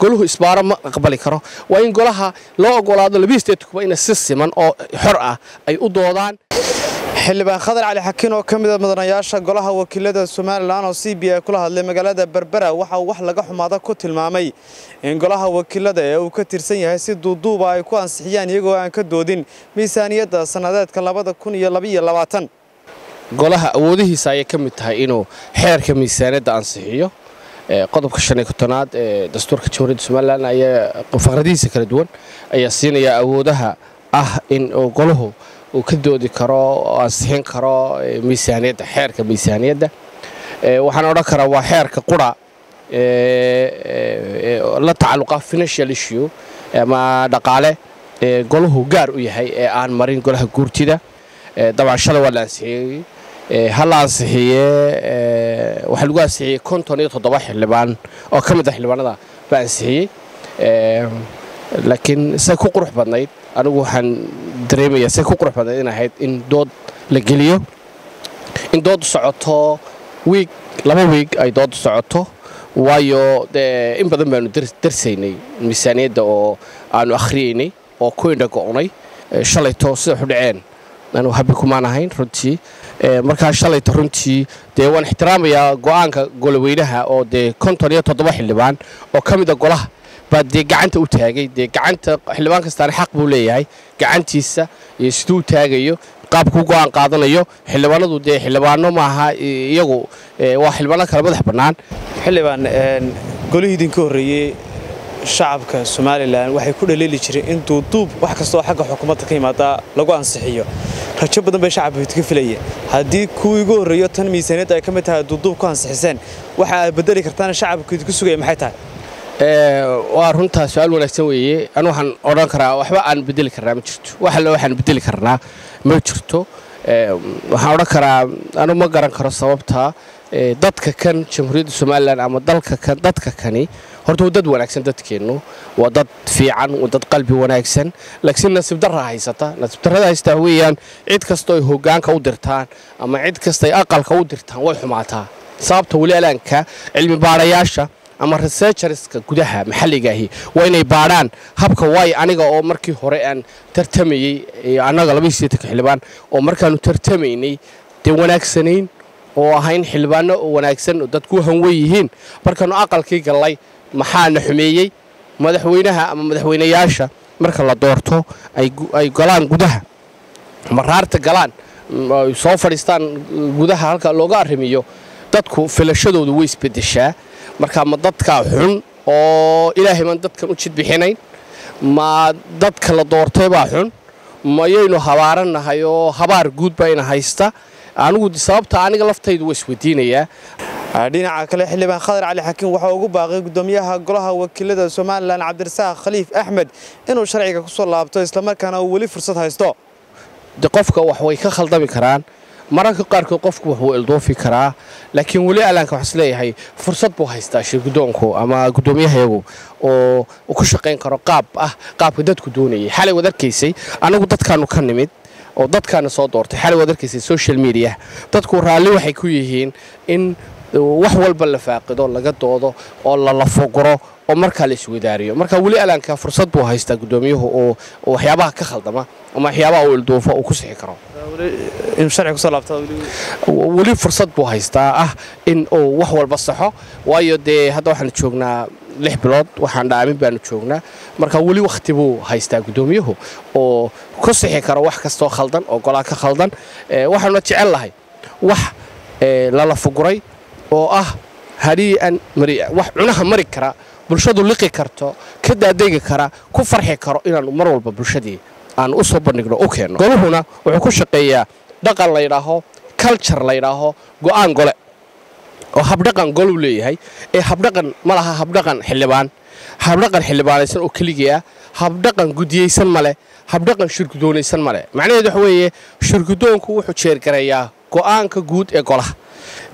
golahu isbaaro ma aqbali karo. Waa in golaha loo ogolaado labaiyi sideedkuba ina si siman oo xor ah ay u doodaan. Xildhibaan khadar cali xakiin oo ka mida mudanayaasha golaha wakiilada somalilan oo c b i kula hadlay magaalada berbera waxa uu wax laga xumaada ku tilmaamay in golaha wakiilada ee uu ka tirsan yahay si duuduuba ay ku ansixiyaan iyagoo aan ka doodin miisaaniyadda sannadeedka labada kun iyo labaiyo labaatan. Golaha awoodihiisa ayay ka mid tahay inuu xeerka miisaaniyadda ansixiyo qodobka shan iyo kontonaad ee dastuurka jamhuuriyadda somalilan ayaa faqradihiisa kala duwan ayaa siinaya awoodaha ah in golahu uu ka doodi karo ansixin karo miisaaniyadda xeerka miisaaniyadda. Waxaan odhan karaa waa xeerka qura la tacalluqa financial issue ama dhaqaale ee golahu gaar u yahay ee aan marin golaha guurtida. Dabcan waa la ansixiyey ha la ansixiye waxaa lagu ansixiyey konton iyo toddoba xildhibaan oo ka mid ah xildhibaanada baa ansixiyey laakiin say ku qurux badnayd anigu waxaan dareemayaa say ku qurux badnayd in ahayd in dood la geliyo in dooddu socoto wiig laba wiig ay dooddu socoto waayo in badan baanu darsaynay miisaaniyadda oo aanu akhriyaynay oo ku indha go'nay shalayto sida xudhaceen anu habi kumaan ahayn runtii markaa shalayta runtii dee waan ixtiraamayaa go'aanka goloweynaha oo dee konton iyo toddoba xildhibaan oo ka mida golaha baa dee gacanta u taagay. Dee gacanta xildhibaan kastaana xaq buu leeyahay. Gacantiisa iyo siduu u taagayo qaabkuu go'aan qaadanayo. Xildhibaanadu dee xildhibaano maaha iyagu waa xildhibaano kale madax bannaan. Xildhibaan golihii idinka horreeyey shacabka somalilan waxay ku dhaliili jireen in duuduub wax kastaoo xagga xukuumadda ka yimaada lagu ansixiyo. Rajo badan bay shacabka idinka filayeen. Haddii kuwii igu horreeyo tan miisaaniyadda ay ka mid tahay duuduub ku ansixiseen waxa aad bedeli kartaana shacabka idinku sugaya maxay tahay? Waa runtaa su'aal wanaagsan weeye. Anu waxaan odhan karaa waxba aan bedeli karnaa ma jirto. Wax alle waxaan bedeli karnaa ma jirto. Waxaan odhan karaa anu ma garan karo sababta dadka kan jamhuuriyadda somalilan ama dadka kani horta waa dad wanaagsan dadkeennu. Waa dad fiican waa dad qalbi wanaagsan. Laakiin nasiib darra haysata. Nasiib darrada haystaa weeyaan cid kastoo ay hoggaanka u dirtaan ama cid kasta ay aqalka u dirtaan way xumaataa. Sababta weli alaanka cilmi baadhayaasha ama researcherska gudaha maxalligaahi waa inay baadhaan habka waay aniga oo markii hore aan tartamayey annaga xildhibaan oo markaannu tartamaynay dee wanaagsanayn oo ahayn xildhibaano wanaagsan oo dadku hanwen yihiin. Markaannu aqalkii gallay maxaana xumeeyey? Madaxweynaha ama madaxweynayaasha marka la doorto ay galaan gudaha. Maraarta galaan? Soo fadhiistaan gudaha halka looga arrimiyo? Dadku filashadoodu way isbeddeshaa. Marka ma dadkaa xun oo ilaahay maan dadkan u jidbixinayn? Ma dadka la doortay baa xun? Mayaynu habaarannahay oo habaar guud bayna haysta anigu sababta aniga laftaydu waa isweydiinayaa dhinaca kale xildhibaan khadar cali xakiin waxaa ugu baaqay gudoomiyaha golaha wakiilada somalilan cabdirasaaq khaliif axmed inuu sharciga ku soo laabto islamarkaana uu weli fursad haysto. De qofka wax way ka khaldami karaan. Mararka qaarkood qofku wax wuu ilduufi karaa. Laakiin weli alaanka waxaa is leeyahay fursad buu haystaa shirgudoonku ama guddoomiyahayagu oo uu ku shaqayn karo qaab ah qaabka dadku doonayay. Xalay waad arkaysay anagu dadkaanu ka nimid oo dadkaana soo doortay. Xalay waad social media. Dadku raalli waxay ku yihiin in wax walba la faaqido laga doodo oo la lafoguro oo markaa la iswadaariyo. Marka weli alaanka fursad buu haystaa guddoomiyuhu oo waxyaabaha ka khaldama ama waxyaabaha uu ilduufo uu ku sixi karo. Weli. Fursad buu haystaa ah in uu wax walba saxo. Waayo dee hadda waxaanu joognaa lix bilood waxaan dhaamin baanu joognaa. Marka weli wakhti buu haystaa guddoomiyuhu oo ku sixi karo wax kastoo khaldan oo golaa ka khaldan. Waxaanuna jecel lahay wax lala fuguray oo ah hadiian wax cunaha mari kara bulshadu liqi karto ka daadegi kara ku farxi karo inaanu mar walba bulshadii aan u soo bandhigno u keenno goluhuna wuxuu ku shaqeeyaa dhaqan laydhaaho culture laydhaaho go'aan gole oo habdhaqan goluu leeyahay ee habdhaqan ma laha habdhaqan xildhibaan. Habdhaqan xildhibaanaysan oo keligii ah habdhaqan gudiyeysan ma leh habdhaqan shirgudoonaysan ma leh. Macnaheedu waxa weeye shirgudoonku wuxuu jeergareeyaa go'aanka guud ee golaha.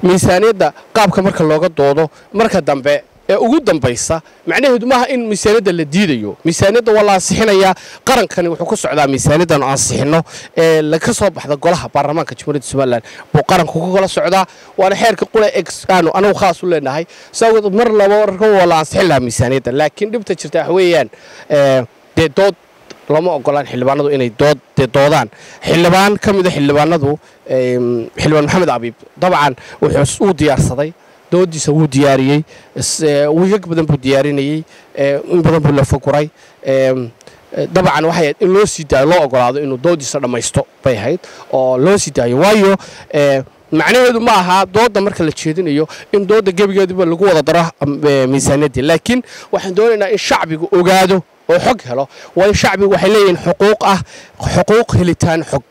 Miisaaniyadda qaabka marka looga doodo marka dambe ee ugu dambaysa macnaheedu maaha in miisaaniyadda la diidayo. Miisaaniyadda waa la ansixinayaa qarankani wuxuu ku socdaa miisaaniyaddan ansixino ee laga soo baxda golaha baarlamaanka jamhuuriyadda somalilan buu qaranku ku kala socdaa waana xeerka qula ex aanu anagu khaas u leenahay. Saawgeed mar laba warka waa la ansixin lahaa miisaaniyadda laakiin dhibta jirta wax weeyaan dee dood lama ogolaan xildhibaanadu inay dood dee doodaan. Xildhibaan ka mida xildhibaanadu xildhibaan maxamed abiib dabcan wuxuu uu diyaarsaday doodiisa wuu diyaariyey wiigag badan buu diyaarinayey in badan buu la foguray dabcan waxay ahayd in loo sii daayo loo ogolaado inuu doodiisa dhammaysto bay ahayd oo loo sii daayo. Waayo macnaheedu ma aha doodda marka la jeedinayo in doodda gebigeeduba lagu wada daro miisaaniyaddii laakiin waxaan doonaynaa in shacbigu ogaado oo xog helo. Waayo shacbigu waxay leeyihiin xuquuq ah xuquuq helitaan xog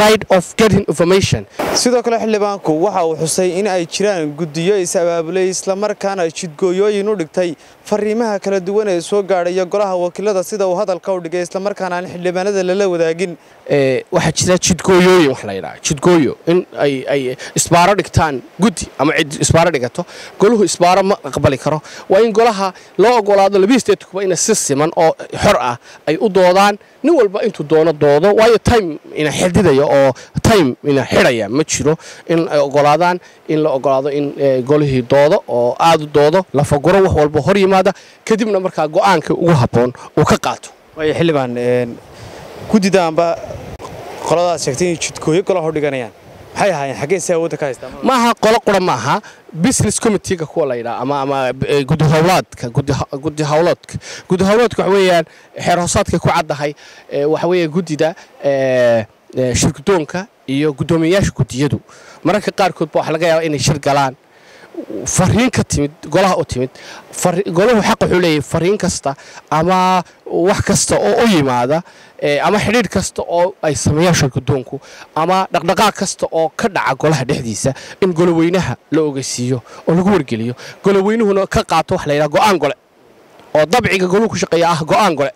right of getting information. Sidoo kale xildhibaanku waxa uu xusay in ay jiraan guddiyo is-abaabulay islamarkaana jidgooyooyin u dhigtay fariimaha kala duwan ee soo gaadhaya golaha wakiilada sida uu hadalka u dhigay islamarkaana aan xildhibaanada lala wadaagin. Waxaa jira jidgooyooyin wax la yidhaha jidgooyo in ay ay isbaaro dhigtaan guddi ama cid isbaaro dhigato golahu isbaaro ma aqbali karo. Waa in golaha loo ogolaado labiyi statecuba ina si siman oo xor ah ay u doodaan nin walba intuu doono doodo waayo time ina xididaya oo time ina xidhaya ma jiro in ay ogolaadaan in la ogolaado in golihii doodo oo aada u doodo la faguro wax walba hor yimaada kadibna markaa go'aanka ugu habboon uu ka qaato. Xildhibaan guddida amba qoladaas sheegtay inay jidkooyo u dhiganayaan maxay ahaayeen xaggee si awoodda ka haystaa maaha qolo qura maaha business committeega kuwa la yidhaha ama ama guddi howlaadka guddi howloodka guddi howloodka waxa weeyaan xeer hoosaadkay ku caddahay waxa weeye guddida shirgudoonka iyo guddoomiyayaasha guddiyadu. Mararka qaarkood ba waxa laga yaabaa inay shir galaan fariin ka timid golaha u timid golahu xaq wuxuu leeyahay fariin kasta ama wax kasta oo u yimaada ama xidhiidh kasta oo ay sameeyaan shirgudoonku ama dhaqdhaqaaq kasta oo ka dhaca golaha dhexdiisa in goloweynaha la ogeysiiyo oo lagu wargeliyo. Goloweynuhuna ka qaato wax la yidhaha go'aan gole. Oo dabciga goluhu ku shaqeeya ah go'aan gole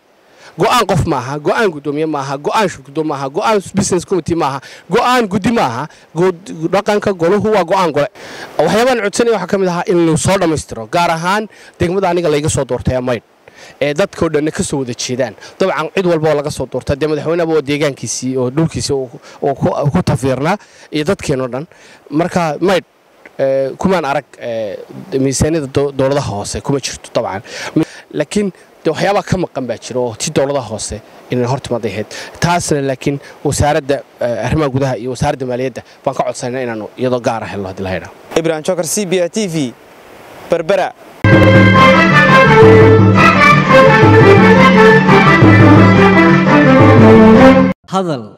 go'aan qof maaha go'aan guddoomiye maaha go'aan shirgudoon maaha go'aan business committee maaha go'aan guddi maaha dhaqanka goluhu waa go'aan gole. Waxyaabaan codsanaya waxaa ka mid ahaa in soo dhammaystiro gaar ahaan degmada aniga layga soo doortay maydh ee dadkao dhanna ka wada jeedaan. Dabcan cid walba laga soo doorta dee madaxweyneba oo deegaankiisii oo dhulkiisii ku tafiirnaa iyo dadkeenoo dhan. Marka maydh kumaan arag miisaaniyada dowladaha hoose kuma jirto dabcan. Laakiin de waxyaabaa ka maqan baa jira oo ti dowladaha hoose inay hortimaaday ahayd. Taasna laakiin wasaaradda arrimaha gudaha iyo wasaaradda maaliyadda baan ka codsanayna inaanu iyadoo gaara helno la haydhaa ibrahim jokar c b a t v berbera hadal